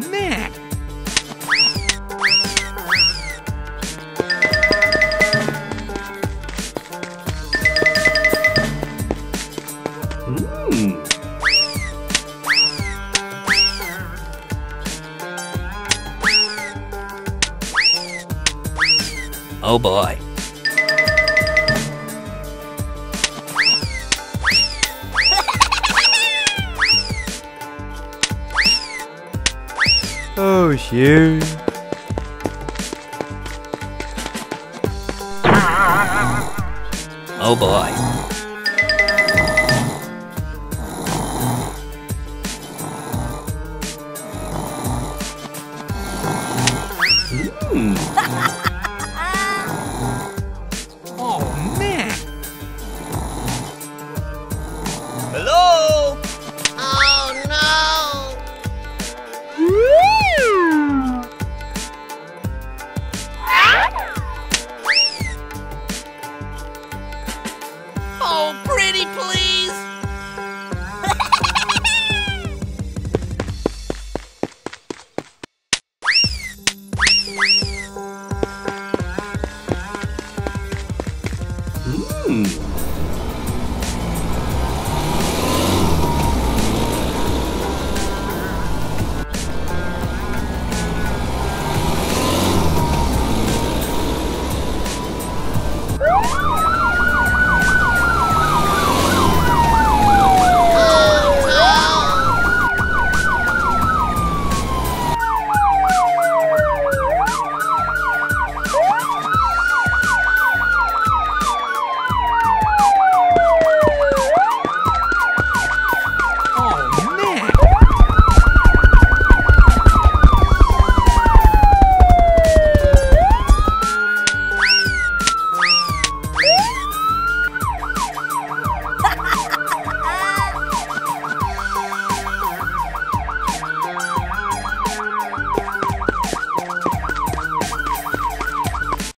man! Oh boy. Oh, shoot. Oh boy. Hmm.